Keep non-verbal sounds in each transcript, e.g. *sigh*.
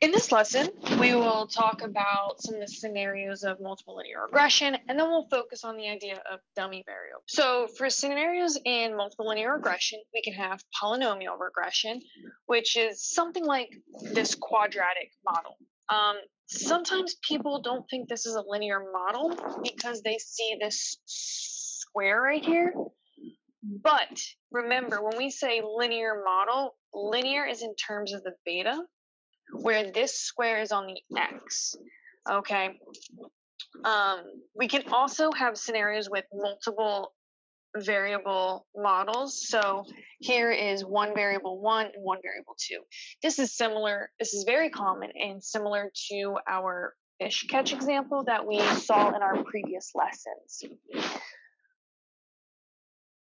In this lesson, we will talk about some of the scenarios of multiple linear regression, and then we'll focus on the idea of dummy variables. So for scenarios in multiple linear regression, we can have polynomial regression, which is something like this quadratic model. Um, sometimes people don't think this is a linear model because they see this square right here. But remember, when we say linear model, linear is in terms of the beta, where this square is on the x. Okay. Um, we can also have scenarios with multiple variable models. So here is one variable one and one variable two. This is similar, this is very common and similar to our fish catch example that we saw in our previous lessons.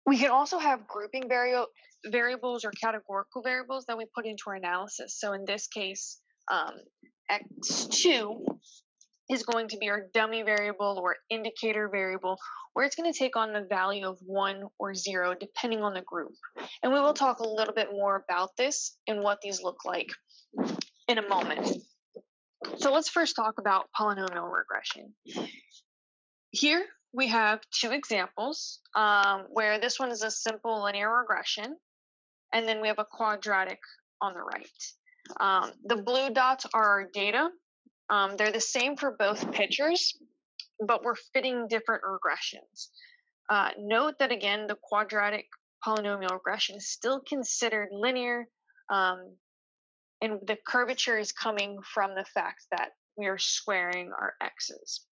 We can also have grouping vari- variables or categorical variables that we put into our analysis. So in this case, um, x2 is going to be our dummy variable or indicator variable, where it's going to take on the value of 1 or 0, depending on the group. And we will talk a little bit more about this and what these look like in a moment. So let's first talk about polynomial regression. Here, we have two examples um, where this one is a simple linear regression, and then we have a quadratic on the right. Um, the blue dots are our data. Um, they're the same for both pictures, but we're fitting different regressions. Uh, note that again, the quadratic polynomial regression is still considered linear, um, and the curvature is coming from the fact that we are squaring our x's.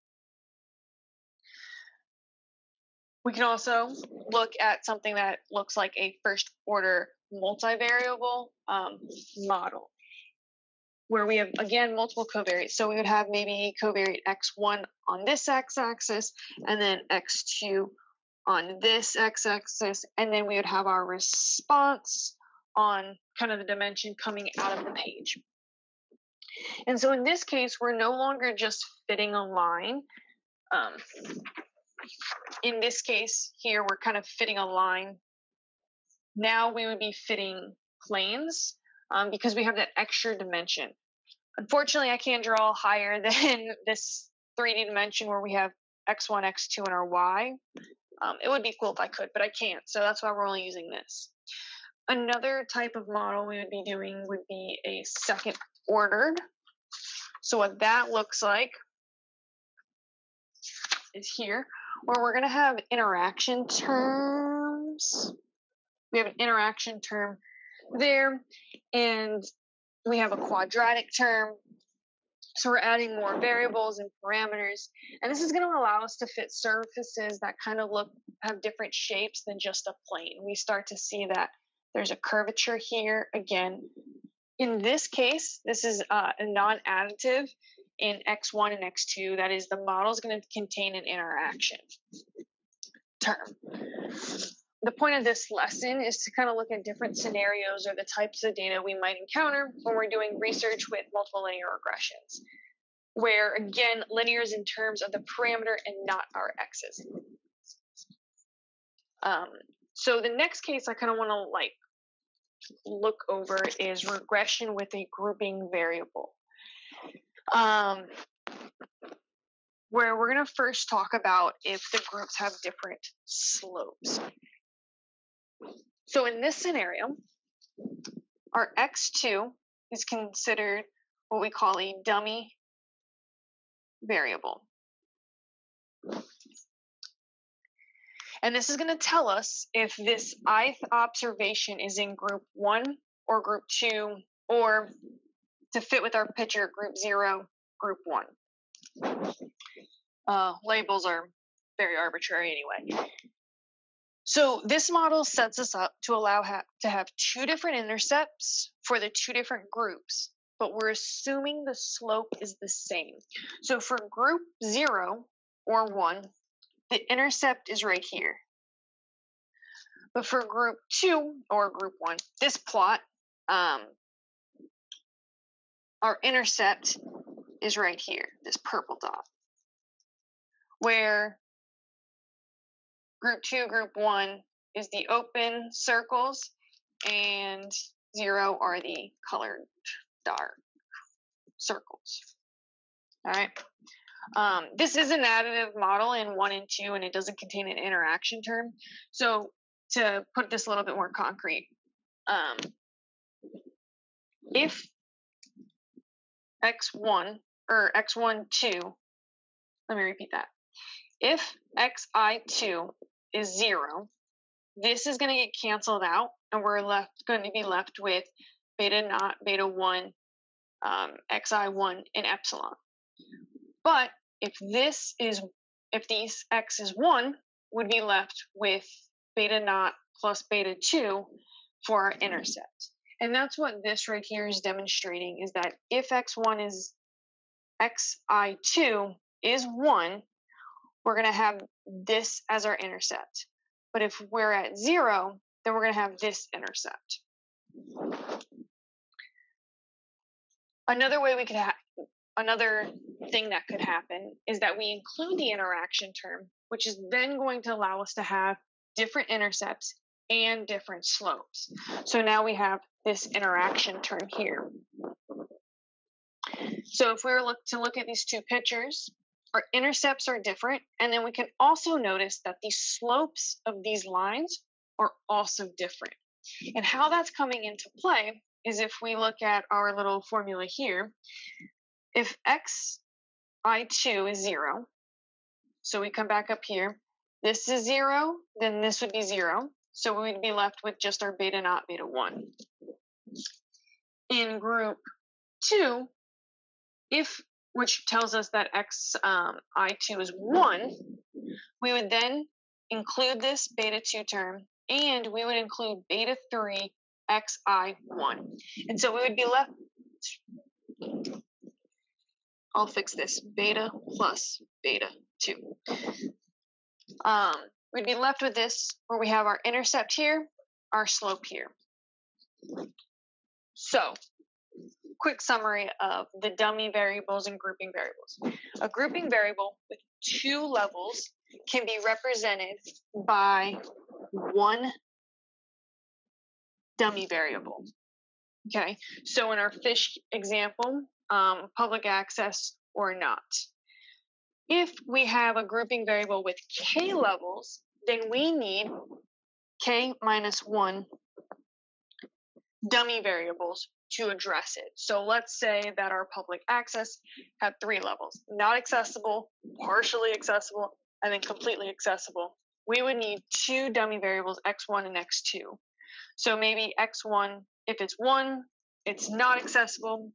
We can also look at something that looks like a first order multivariable um, model where we have again multiple covariates. So we would have maybe covariate x1 on this x-axis and then x2 on this x-axis, and then we would have our response on kind of the dimension coming out of the page. And so in this case, we're no longer just fitting a line. Um, in this case here, we're kind of fitting a line. Now we would be fitting planes um, because we have that extra dimension. Unfortunately, I can't draw higher *laughs* than this 3D dimension where we have x1, x2, and our y. Um, it would be cool if I could, but I can't, so that's why we're only using this. Another type of model we would be doing would be a second ordered. So what that looks like is here where we're going to have interaction terms. We have an interaction term there, and we have a quadratic term. So we're adding more variables and parameters, and this is going to allow us to fit surfaces that kind of look have different shapes than just a plane. We start to see that there's a curvature here again. In this case, this is uh, a non-additive, in X1 and X2, that is, the model is going to contain an interaction term. The point of this lesson is to kind of look at different scenarios or the types of data we might encounter when we're doing research with multiple linear regressions, where again, linear is in terms of the parameter and not our x's. Um, so the next case I kind of want to like look over is regression with a grouping variable um, where we're going to first talk about if the groups have different slopes. So in this scenario, our x2 is considered what we call a dummy variable. And this is going to tell us if this ith observation is in group 1 or group 2 or to fit with our picture group zero, group one. Uh, labels are very arbitrary anyway. So this model sets us up to allow ha to have two different intercepts for the two different groups, but we're assuming the slope is the same. So for group zero or one, the intercept is right here. But for group two or group one, this plot, um, our intercept is right here, this purple dot, where group two, group one is the open circles, and zero are the colored dark circles. All right. Um, this is an additive model in one and two, and it doesn't contain an interaction term. So to put this a little bit more concrete, um, if x1 or x1 2, let me repeat that. If xi2 is zero, this is going to get canceled out, and we're left going to be left with beta naught, beta 1, um, xi1, and epsilon. But if this is, if these x is 1, would be left with beta naught plus beta 2 for our intercept. And that's what this right here is demonstrating is that if x1 is xi2 is 1, we're going to have this as our intercept. But if we're at 0, then we're going to have this intercept. Another way we could have another thing that could happen is that we include the interaction term, which is then going to allow us to have different intercepts and different slopes. So now we have this interaction term here. So if we were look to look at these two pictures, our intercepts are different, and then we can also notice that the slopes of these lines are also different. And how that's coming into play is if we look at our little formula here, if x i2 is 0, so we come back up here, this is 0, then this would be 0. So we'd be left with just our beta naught beta 1. In group 2, if which tells us that x um, i2 is 1, we would then include this beta 2 term, and we would include beta 3 xi1. And so we would be left, I'll fix this, beta plus beta 2. Um, we'd be left with this where we have our intercept here, our slope here. So, quick summary of the dummy variables and grouping variables. A grouping variable with two levels can be represented by one dummy variable. Okay, so in our fish example, um, public access or not. If we have a grouping variable with k levels, then we need k minus 1 dummy variables to address it. So let's say that our public access had three levels not accessible, partially accessible, and then completely accessible. We would need two dummy variables, x1 and x2. So maybe x1, if it's 1, it's not accessible.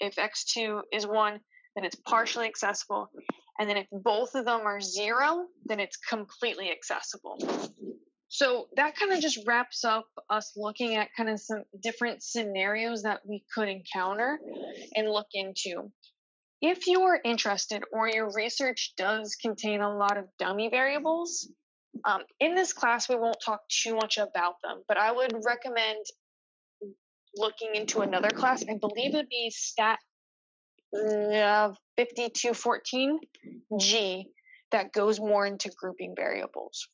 If x2 is 1, then it's partially accessible. And then if both of them are 0, then it's completely accessible. So that kind of just wraps up us looking at kind of some different scenarios that we could encounter and look into. If you are interested or your research does contain a lot of dummy variables, um, in this class we won't talk too much about them, but I would recommend looking into another class. I believe it'd be Stat uh, 5214G that goes more into grouping variables.